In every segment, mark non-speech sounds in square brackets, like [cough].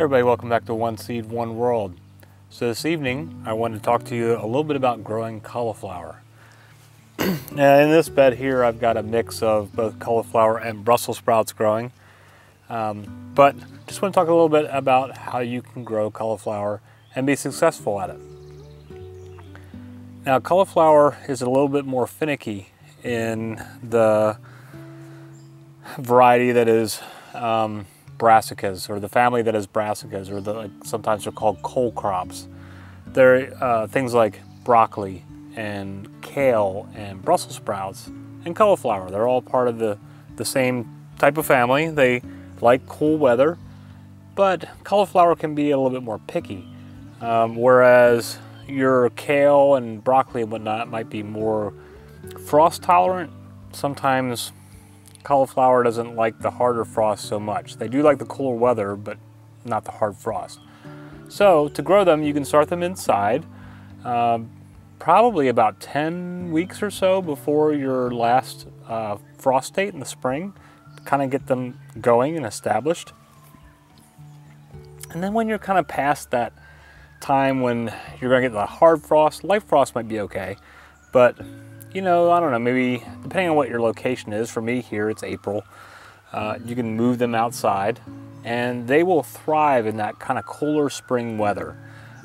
everybody, welcome back to One Seed, One World. So this evening, I wanted to talk to you a little bit about growing cauliflower. [clears throat] now in this bed here, I've got a mix of both cauliflower and Brussels sprouts growing. Um, but just want to talk a little bit about how you can grow cauliflower and be successful at it. Now cauliflower is a little bit more finicky in the variety that is um, brassicas or the family that has brassicas or the, like, sometimes they're called cole crops. They're uh, things like broccoli and kale and Brussels sprouts and cauliflower. They're all part of the, the same type of family. They like cool weather, but cauliflower can be a little bit more picky. Um, whereas your kale and broccoli and whatnot might be more frost tolerant. Sometimes cauliflower doesn't like the harder frost so much. They do like the cooler weather, but not the hard frost. So to grow them, you can start them inside, um, probably about 10 weeks or so before your last uh, frost date in the spring, kind of get them going and established. And then when you're kind of past that time when you're gonna get the hard frost, light frost might be okay, but you know, I don't know, maybe depending on what your location is, for me here it's April, uh, you can move them outside and they will thrive in that kind of cooler spring weather.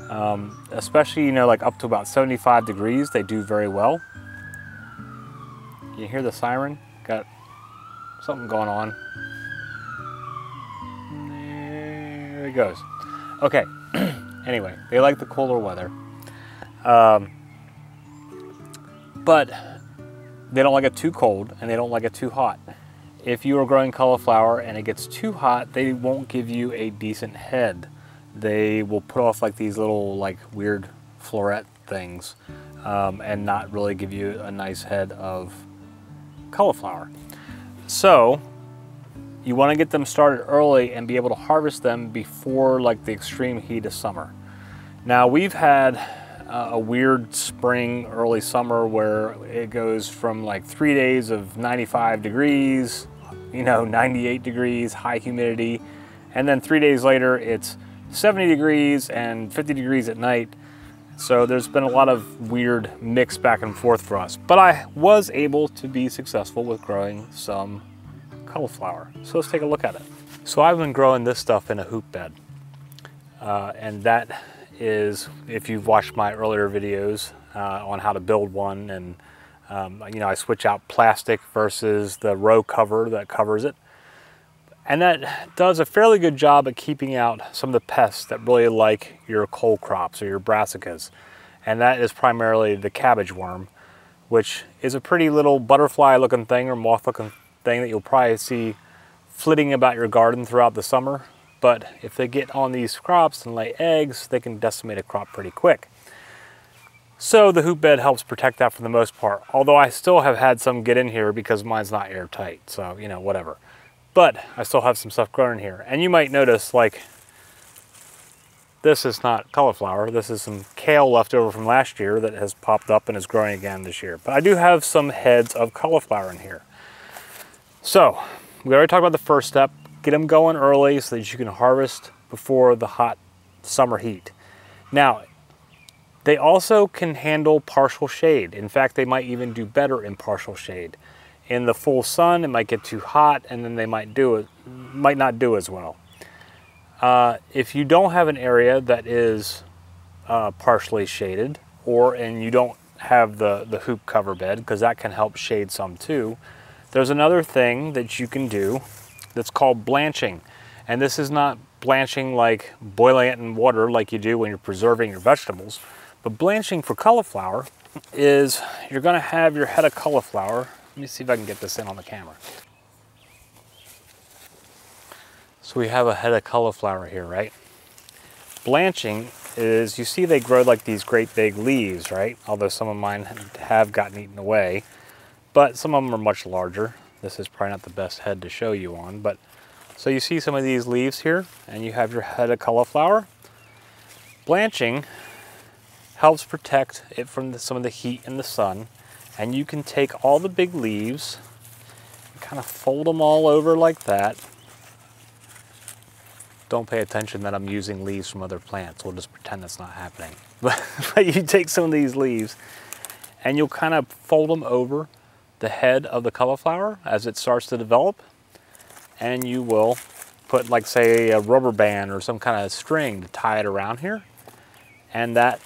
Um, especially, you know, like up to about 75 degrees, they do very well. You hear the siren? Got something going on. There it goes. Okay, [clears throat] anyway, they like the cooler weather. Um, but they don't like it too cold and they don't like it too hot. If you are growing cauliflower and it gets too hot, they won't give you a decent head. They will put off like these little like weird floret things um, and not really give you a nice head of cauliflower. So you want to get them started early and be able to harvest them before like the extreme heat of summer. Now we've had uh, a weird spring, early summer where it goes from like three days of 95 degrees, you know, 98 degrees, high humidity, and then three days later it's 70 degrees and 50 degrees at night. So there's been a lot of weird mix back and forth for us. But I was able to be successful with growing some cauliflower. So let's take a look at it. So I've been growing this stuff in a hoop bed. Uh, and that is if you've watched my earlier videos uh, on how to build one and um, you know I switch out plastic versus the row cover that covers it. And that does a fairly good job at keeping out some of the pests that really like your cole crops or your brassicas. And that is primarily the cabbage worm which is a pretty little butterfly looking thing or moth looking thing that you'll probably see flitting about your garden throughout the summer but if they get on these crops and lay eggs, they can decimate a crop pretty quick. So the hoop bed helps protect that for the most part, although I still have had some get in here because mine's not airtight, so you know, whatever. But I still have some stuff growing here. And you might notice like, this is not cauliflower, this is some kale left over from last year that has popped up and is growing again this year. But I do have some heads of cauliflower in here. So, we already talked about the first step, Get them going early so that you can harvest before the hot summer heat. Now, they also can handle partial shade. In fact, they might even do better in partial shade. In the full sun, it might get too hot and then they might do it, might not do as well. Uh, if you don't have an area that is uh, partially shaded or and you don't have the, the hoop cover bed because that can help shade some too, there's another thing that you can do that's called blanching. And this is not blanching like boiling it in water like you do when you're preserving your vegetables. But blanching for cauliflower is you're gonna have your head of cauliflower. Let me see if I can get this in on the camera. So we have a head of cauliflower here, right? Blanching is, you see they grow like these great big leaves, right? Although some of mine have gotten eaten away, but some of them are much larger. This is probably not the best head to show you on, but so you see some of these leaves here and you have your head of cauliflower. Blanching helps protect it from the, some of the heat and the sun. And you can take all the big leaves and kind of fold them all over like that. don't pay attention that I'm using leaves from other plants. We'll just pretend that's not happening. But, [laughs] but you take some of these leaves and you'll kind of fold them over the head of the cauliflower as it starts to develop. And you will put like say a rubber band or some kind of string to tie it around here. And that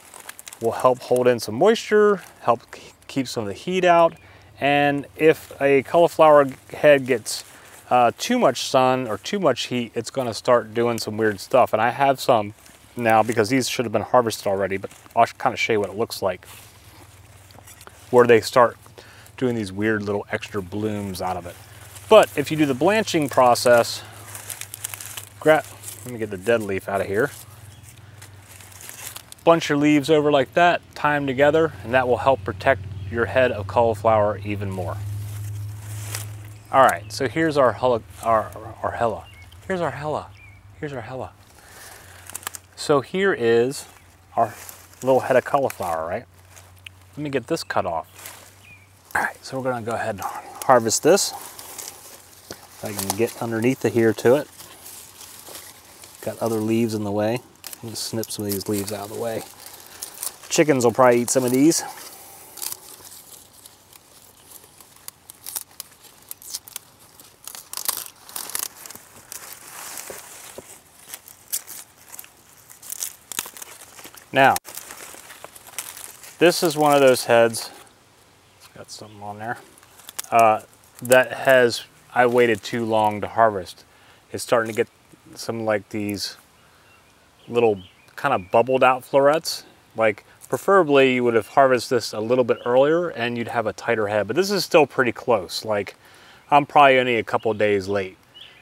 will help hold in some moisture, help keep some of the heat out. And if a cauliflower head gets uh, too much sun or too much heat, it's gonna start doing some weird stuff. And I have some now because these should have been harvested already, but I'll kind of show you what it looks like. Where they start doing these weird little extra blooms out of it. But if you do the blanching process, grab, let me get the dead leaf out of here. Bunch your leaves over like that, tie them together, and that will help protect your head of cauliflower even more. All right, so here's our, hella, our, our hella. Here's our hella. Here's our hella. So here is our little head of cauliflower, right? Let me get this cut off. All right, so we're gonna go ahead and harvest this. If I can get underneath the here to it. Got other leaves in the way. I'm snip some of these leaves out of the way. Chickens will probably eat some of these. Now, this is one of those heads, got something on there, uh, that has, I waited too long to harvest. It's starting to get some like these little kind of bubbled out florets. Like preferably you would have harvested this a little bit earlier and you'd have a tighter head, but this is still pretty close. Like I'm probably only a couple days late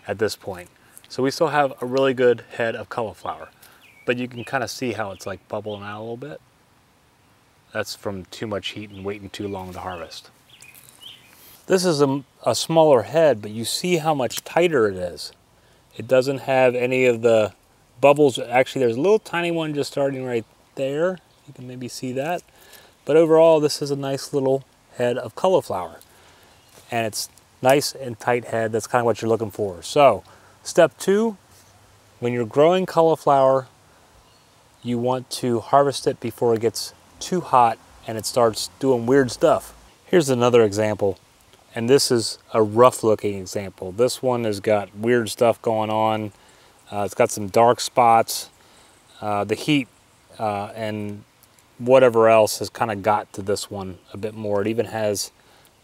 at this point. So we still have a really good head of cauliflower but you can kind of see how it's like bubbling out a little bit. That's from too much heat and waiting too long to harvest. This is a, a smaller head, but you see how much tighter it is. It doesn't have any of the bubbles. Actually, there's a little tiny one just starting right there. You can maybe see that. But overall, this is a nice little head of cauliflower. And it's nice and tight head. That's kind of what you're looking for. So, step two, when you're growing cauliflower, you want to harvest it before it gets too hot and it starts doing weird stuff. Here's another example, and this is a rough looking example. This one has got weird stuff going on. Uh, it's got some dark spots. Uh, the heat uh, and whatever else has kind of got to this one a bit more. It even has,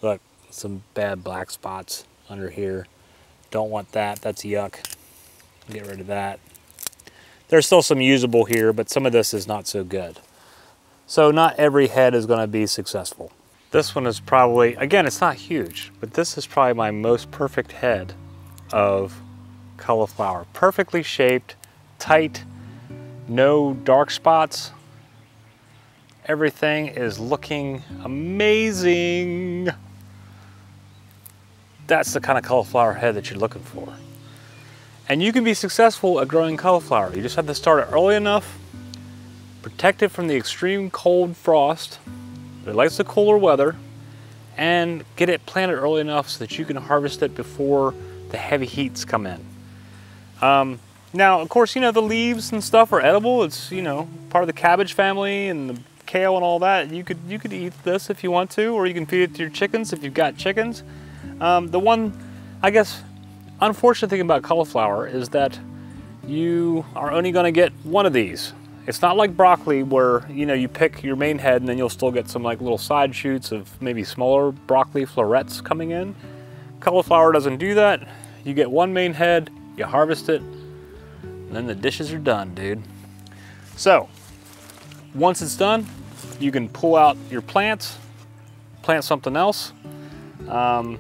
look, some bad black spots under here. Don't want that, that's yuck. Get rid of that. There's still some usable here, but some of this is not so good. So not every head is gonna be successful. This one is probably, again, it's not huge, but this is probably my most perfect head of cauliflower. Perfectly shaped, tight, no dark spots. Everything is looking amazing. That's the kind of cauliflower head that you're looking for. And you can be successful at growing cauliflower. You just have to start it early enough, protect it from the extreme cold frost, it likes the cooler weather, and get it planted early enough so that you can harvest it before the heavy heats come in. Um, now, of course, you know, the leaves and stuff are edible. It's, you know, part of the cabbage family and the kale and all that. You could, you could eat this if you want to, or you can feed it to your chickens if you've got chickens. Um, the one, I guess, Unfortunate thing about cauliflower is that you are only gonna get one of these. It's not like broccoli where, you know, you pick your main head and then you'll still get some like little side shoots of maybe smaller broccoli florets coming in. Cauliflower doesn't do that. You get one main head, you harvest it, and then the dishes are done, dude. So, once it's done, you can pull out your plants, plant something else. Um,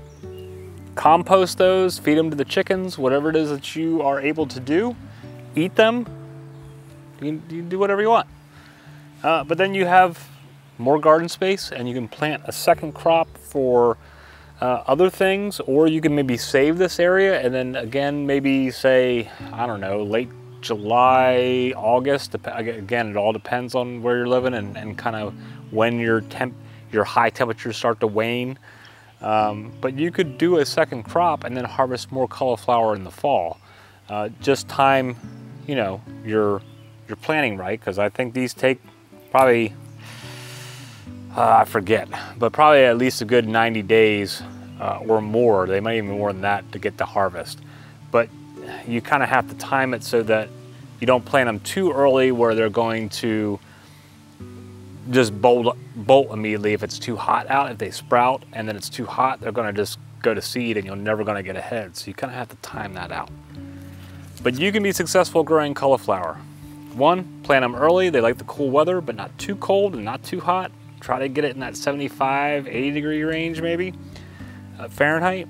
compost those, feed them to the chickens, whatever it is that you are able to do, eat them, you can, you can do whatever you want. Uh, but then you have more garden space and you can plant a second crop for uh, other things, or you can maybe save this area and then again, maybe say, I don't know, late July, August, again, it all depends on where you're living and, and kind of when your temp, your high temperatures start to wane. Um, but you could do a second crop and then harvest more cauliflower in the fall. Uh, just time you know, you're, you're planning right, because I think these take probably, uh, I forget, but probably at least a good 90 days uh, or more. They might even more than that to get to harvest. But you kind of have to time it so that you don't plant them too early where they're going to just bolt, bolt immediately if it's too hot out. If they sprout and then it's too hot, they're gonna just go to seed and you're never gonna get ahead. So you kind of have to time that out. But you can be successful growing cauliflower. One, plant them early. They like the cool weather, but not too cold and not too hot. Try to get it in that 75, 80 degree range maybe, uh, Fahrenheit.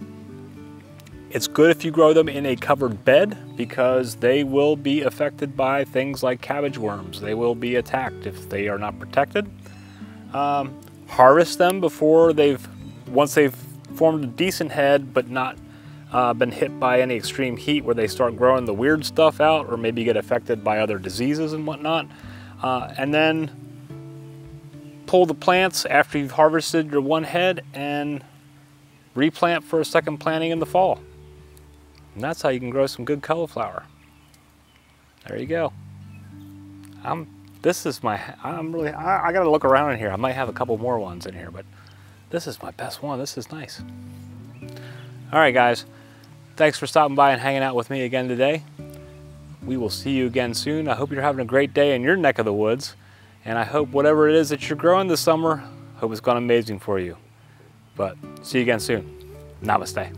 It's good if you grow them in a covered bed because they will be affected by things like cabbage worms. They will be attacked if they are not protected. Um, harvest them before they've, once they've formed a decent head but not uh, been hit by any extreme heat where they start growing the weird stuff out or maybe get affected by other diseases and whatnot. Uh, and then pull the plants after you've harvested your one head and replant for a second planting in the fall. And that's how you can grow some good cauliflower. There you go. I'm, this is my, I'm really, I, I gotta look around in here. I might have a couple more ones in here, but this is my best one. This is nice. All right, guys. Thanks for stopping by and hanging out with me again today. We will see you again soon. I hope you're having a great day in your neck of the woods. And I hope whatever it is that you're growing this summer, hope it's gone amazing for you. But see you again soon. Namaste.